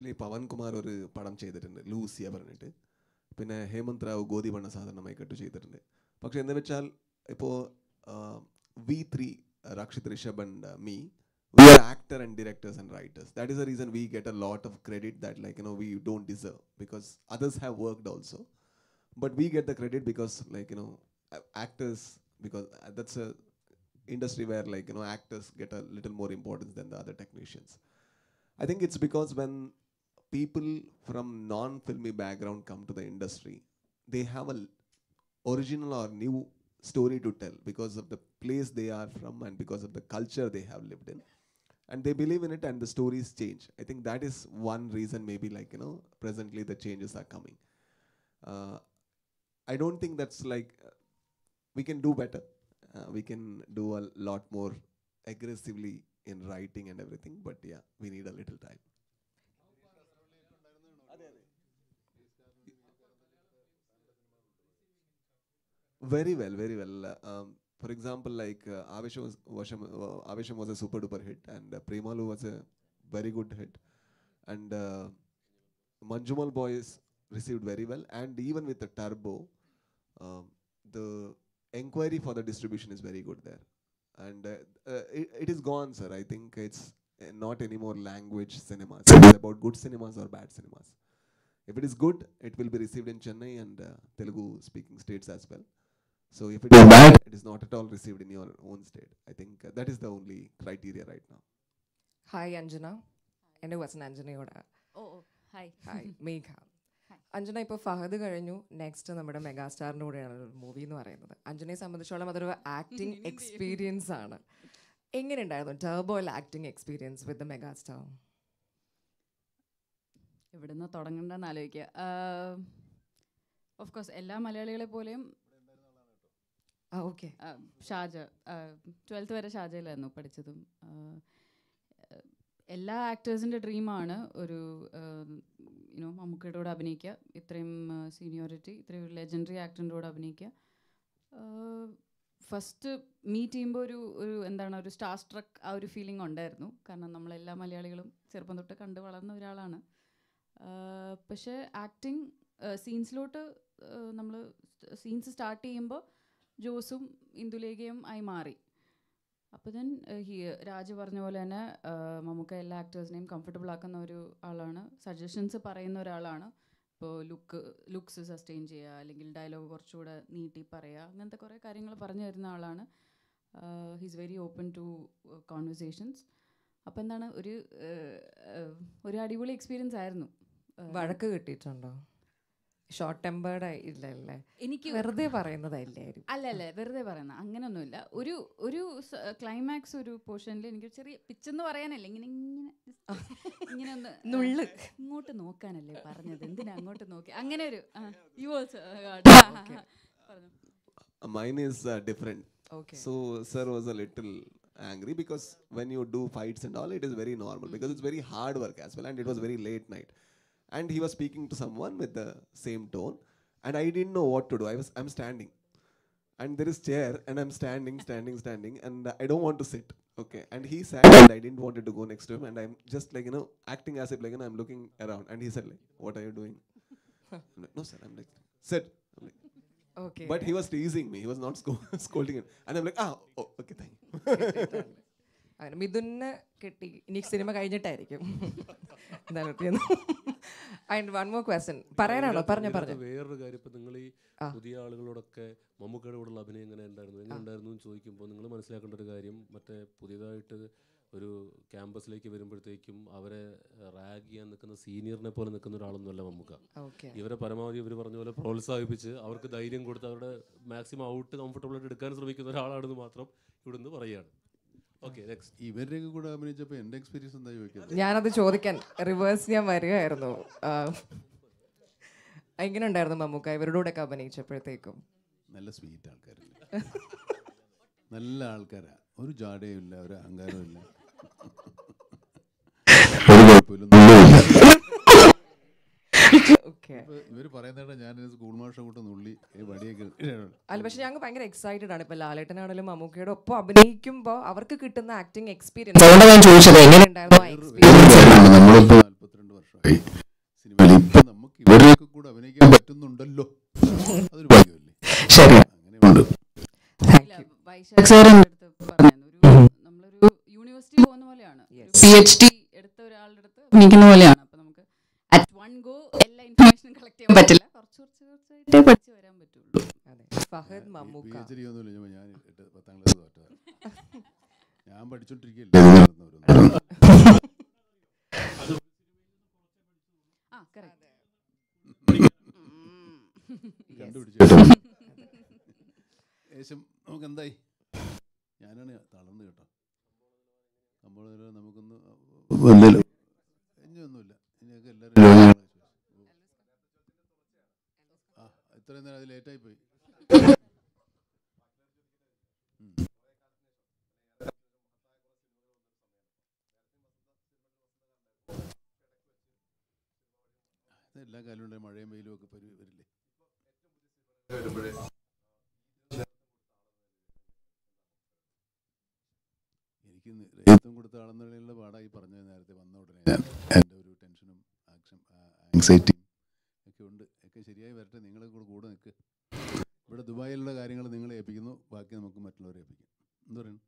ഈ പവൻകുമാർ ഒരു പടം ചെയ്തിട്ടുണ്ട് ലൂസിയ പറഞ്ഞിട്ട് പിന്നെ ഹേമന്ത് റാവു ഗോതി ബണ്ണ സാധാരണ മൈക്കട്ട് ചെയ്തിട്ടുണ്ട് പക്ഷെ എന്ന് വെച്ചാൽ ഇപ്പോൾ we three Rakshit Rishabh and me we are actor and directors and writers that is the reason we get a lot of credit that like you know we don't deserve because others have worked also but we get the credit because like you know a- actors because uh, that's a industry where like you know actors get a little more importance than the other technicians i think it's because when people from non-filmy background come to the industry they have a original or new story to tell because of the place they are from and because of the culture they have lived in. And they believe in it and the stories change. I think that is one reason maybe like you know presently the changes are coming. Uh, i don't think that's like uh, we can do better. Uh, we can do a lot more aggressively in writing and everything but yeah we need a little time very well very well. Um, for example like uh, was, uh, was a super duper hit and uh, premalu was a very good hit. And uh, manjumal boys received very well. And even with the turbo um, the inquiry for the distribution is very good there. And uh, uh, it, it is gone sir. I think it's uh, not anymore language cinemas. It's about good cinemas or bad cinemas. If it is good it will be received in chennai and uh, telugu speaking states as well so if it is bad it is not at all received in your own state i think uh, that is the only criteria right now. Hi Anjana എന്റെ വസൻ അഞ്ജനയോട് oh hi hi Megha Anjana ഇപ്പോൾ ഫഹദ് കഴിഞ്ഞു. Next നമ്മുടെ മെഗാസ്റ്റാറിന്റെ കൂടെയാണ് movie എന്ന് പറയുന്നത്. അഞ്ജനയെ സംബന്ധിച്ചോളം അതൊരു ആക്ടിങ് എക്സ്പീരിയൻസ് ആണ്. എങ്ങനെ ഉണ്ടായിരുന്നു ടർബോയിൽ acting experience with the megastar എവിടുന്ന് തുടങ്ങണ്ടെന്ന് ആലോചിക്കുക ഓഫ് കോഴ്സ് എല്ലാ മലയാളികളെ പോലെയും ഓക്കെ. ഷാജ ട്വൽത്ത് വരെ ഷാജയിലായിരുന്നു പഠിച്ചതും. എല്ലാ ആക്ടേഴ്സിന്റെ ഡ്രീമാണ് ഒരു യുനോ മമ്മൂക്കയുടെ കൂടെ അഭിനയിക്കുക. ഇത്രയും സീനിയോറിറ്റി ഇത്രയും ഒരു ലെജൻഡറി ആക്ടറിന്റെ കൂടെ അഭിനയിക്കുക. ഫസ്റ്റ് മീറ്റ് ചെയ്യുമ്പോൾ ഒരു ഒരു എന്താണ് ഒരു സ്റ്റാർ സ്ട്രക്ക് ആ ഒരു ഫീലിംഗ് ഉണ്ടായിരുന്നു. കാരണം നമ്മളെല്ലാ മലയാളികളും ചെറുപ്പം തൊട്ട് കണ്ട് വളർന്ന ഒരാളാണ്. പക്ഷേ ആക്ടിങ് സീൻസിലോട്ട് നമ്മൾ സീൻസ് സ്റ്റാർട്ട് ചെയ്യുമ്പോൾ ജോസും ഇന്ദുലേഖയും ആയി മാറി. അപ്പോൾ ദെൻ രാജു പറഞ്ഞ പോലെ തന്നെ നമുക്ക് എല്ലാ ആക്ടേഴ്സിനെയും കംഫർട്ടബിൾ ആക്കുന്ന ഒരു ആളാണ്. സജഷൻസ് പറയുന്ന ഒരാളാണ്. ഇപ്പോൾ ലുക്ക് ലുക്സ് സസ്റ്റെയിൻ ചെയ്യുക അല്ലെങ്കിൽ ഡയലോഗ് കുറച്ചുകൂടെ നീട്ടി പറയുക അങ്ങനത്തെ കുറേ കാര്യങ്ങൾ പറഞ്ഞു തരുന്ന ആളാണ്. He's very open to conversations അപ്പോൾ എന്താണ് ഒരു ഒരു അടിപൊളി എക്സ്പീരിയൻസ് ആയിരുന്നു. വഴക്ക് കിട്ടിയിട്ടുണ്ടോ? ഷോർട്ട് ടെമ്പേർഡ് ഇല്ലല്ലേ? എനിക്ക് വെറുതെ പറയുന്നതല്ലായിരുന്നു അല്ല അല്ല വെറുതെ പറയുന്ന അങ്ങനെയൊന്നുമില്ല ഒരു ഒരു ക്ലൈമാക്സ് ഒരു പോർഷനിൽ എനിക്ക് ചെറിയ പിച്ചെന്ന് പറയാനല്ല ഇങ്ങനെ ഇങ്ങനെ ഇങ്ങനെ ഒന്ന് നുള്ളു. ഇങ്ങോട്ട് നോക്കാനല്ലേ പറഞ്ഞത് എന്തിനാ അങ്ങോട്ട് നോക്കി? അങ്ങനെ ഒരു you also Uh, mine is uh, different. Okay So sir was a little angry because when you do fights and all, it is very normal because it's very hard work as well, and it was very late night. and he was speaking to someone with the same tone. And i didn't know what to do. I was i'm standing. And there is chair and i'm standing standing standing. And i don't want to sit. Okay. And he sat and i didn't wanted to go next to him. And i'm just like you know acting as if like you know, i'm looking around. And he said like what are you doing? I'm like no sir. I'm like sit. I'm like, okay. but he was teasing me. He was not scolding it. and i'm like ah oh, okay thank you. അങ്ങനെ മിഥുന് കിട്ടി ഇനി cinema കഴിഞ്ഞിട്ടായിരിക്കും. And one more question പറയാനാണോ? പറഞ്ഞു പറഞ്ഞോ. വേറൊരു കാര്യം ഇപ്പൊ നിങ്ങൾ ഈ പുതിയ ആളുകളോടൊക്കെ മമ്മൂക്കയുടെ കൂടെയുള്ള അഭിനയം എങ്ങനെ ഉണ്ടായിരുന്നു? എങ്ങനെ ഉണ്ടായിരുന്നു എന്ന് ചോദിക്കുമ്പോൾ നിങ്ങൾ മനസ്സിലാക്കേണ്ട ഒരു കാര്യം മറ്റേ പുതിയതായിട്ട് ഒരു ക്യാമ്പസിലേക്ക് വരുമ്പോഴത്തേക്കും അവരെ റാഗ് ചെയ്യാൻ നിൽക്കുന്ന സീനിയറിനെ പോലെ നിൽക്കുന്ന ഒരാളൊന്നുമല്ല മമ്മൂക്ക. ഇവരെ പരമാവധി ഇവർ പറഞ്ഞ പോലെ പ്രോത്സാഹിപ്പിച്ച് അവർക്ക് ധൈര്യം കൊടുത്ത് അവരുടെ മാക്സിമം ഔട്ട് കംഫർട്ടബിൾ ആയിട്ട് എടുക്കാൻ ശ്രമിക്കുന്ന ഒരാളാണെന്ന് മാത്രം ഇവിടുന്ന് പറയുകയാണ്. ഓക്കെ നെക്സ്റ്റ് ഇവരുടെയൊക്കെ കൂടെ അഭിനയിച്ചപ്പോൾ എന്റെ എക്സ്പീരിയൻസ് എന്താ ചോദിക്കുന്നത് ഞാനത് ചോദിക്കാൻ റിവേഴ്സ് ഞാൻ വരികയായിരുന്നു. എങ്ങനെ ഉണ്ടായിരുന്നു മമ്മൂക്ക? ഇവരുടെ കൂടെ ഒക്കെ അഭിനയിച്ചപ്പോഴത്തേക്കും. നല്ല സ്വീറ്റ് ആൾക്കാരല്ലേ. നല്ല ആൾക്കാരാ. ഒരു ജാടയും ഇല്ല ഒരു അഹങ്കാരവും ഇല്ല ഒരു കുഴപ്പമില്ല ഒന്നുമില്ല. ഓക്കെ ഇപ്പൊ ഇവർ പറയുന്നേട്ടാ ഞാൻ സ്കൂൾ മാഷെ കൂട്ട് നുള്ളി ഈ വടിയൊക്കെ അല്ല പക്ഷെ ഞങ്ങൾ ഭയങ്കര എക്സൈറ്റഡ് ആണ് ഇപ്പൊ ലാലേട്ടനാണെങ്കിലും മമ്മൂക്കയുടെ ഒപ്പം അഭിനയിക്കുമ്പോൾ അവർക്ക് കിട്ടുന്ന ആക്ടിങ് എക്സ്പീരിയൻസ് ഞാൻ ചോദിച്ചത് നമ്മളിപ്പോ വർഷമായി സിനിമയിൽ. ഇപ്പം നമുക്ക് കൂടെ അഭിനയിക്കാൻ പറ്റുന്നുണ്ടല്ലോ. അതൊരു ഭാഗ്യമല്ലേ? ശരി. അങ്ങനെയുണ്ട്. വൈശാഖ് സാർ നമ്മളൊരു യൂണിവേഴ്സിറ്റി പോകുന്ന പോലെയാണ്. പി എച്ച് ഡി എടുത്ത ഒരാളുടെ അടുത്ത് അഭിനയിക്കുന്ന പോലെയാണ് അപ്പൊ നമുക്ക് അറ്റ് വൺ ഗോ എല്ലാ ഇൻഫർമേഷനും കളക്ട് ചെയ്യാൻ പറ്റില്ല കുറച്ച് കുറച്ച് കുറച്ചായിട്ടേ പഠിച്ചു വരാൻ പറ്റുള്ളൂ അതെ ഫഹദ് പി മമ്മൂക്ക. ഒന്നുമില്ല. ഞാൻ ഞാൻ എട്ട് പത്താം ക്ലാസ് തോറ്റതാണ് ഞാൻ കണ്ടുപിടിച്ചു കേട്ടോ. നമുക്ക് എന്തായി ഞാനാണ് തളർന്നു കേട്ടോ. നമ്മൾ നമുക്കൊന്ന് ഇനിയൊന്നുമില്ല. ഇനിയൊക്കെ എല്ലാവരും ആ ഇത്രയും നേരം അത് ലേറ്റായി പോയി. എല്ലാ കാലവും മഴയും വെയിലും ഒക്കെ വരില്ലേ? എനിക്ക് നേതൃത്വം കൊടുത്ത ആളെന്നുള്ള പാടായി പറഞ്ഞത് നേരത്തെ വന്ന ഉടനെ എന്റെ ഒരു ടെൻഷനും ആക്ഷൻ ആങ്സൈറ്റിയും ഒക്കെ ഉണ്ട്. ഒക്കെ ശരിയായി വരട്ടെ. നിങ്ങളെ കൂടെ കൂടെ നിൽക്ക് ഇവിടെ ദുബായിലുള്ള കാര്യങ്ങൾ നിങ്ങളെ ഏൽപ്പിക്കുന്നു. ബാക്കി നമുക്ക് മറ്റുള്ളവരെ ഏൽപ്പിക്കാം. എന്താ പറയുന്നു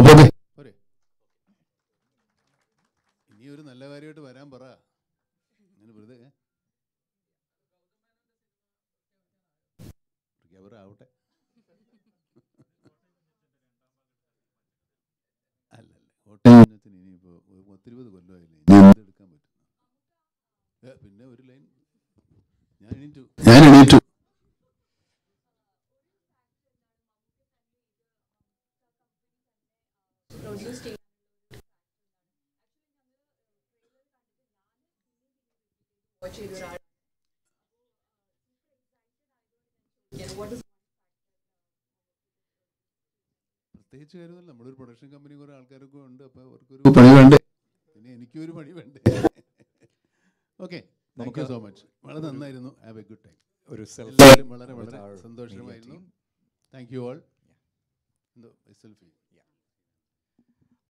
അപ്പോൾ പോരെ. ഇനി ഒരു നല്ല കാര്യമായിട്ട് വരാൻ പറ. അങ്ങനെ വെറുതെ ആവട്ടെ. അല്ലല്ല കോട്ടയം കുഞ്ഞത്തിന് ഇനിയിപ്പോൾ പത്തിരുപത് കൊല്ലമായില്ലേ ഞാൻ എന്തെടുക്കാൻ പറ്റും ഏ, പിന്നെ ഒരു ലൈൻ. ഞാൻ എണീറ്റു. ഞാൻ എണീറ്റു. പ്രത്യേകിച്ച് കാര്യമൊന്നുമില്ല. നമ്മളൊരു പ്രൊഡക്ഷൻ കമ്പനി കുറേ ആൾക്കാരൊക്കെ ഉണ്ട്. അപ്പോൾ അവർക്കൊരു പണി വേണ്ടേ? പിന്നെ എനിക്കും ഒരു പണി വേണ്ടേ? Okay thank you so much വളരെ നന്നായിരുന്നു. ഹാവ് എ ഗുഡ് ടൈം ഒരു വളരെ വളരെ സന്തോഷമായിരുന്നു. താങ്ക് യു ഓൾ എന്തോ സെൽഫി